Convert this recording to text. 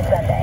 Sunday.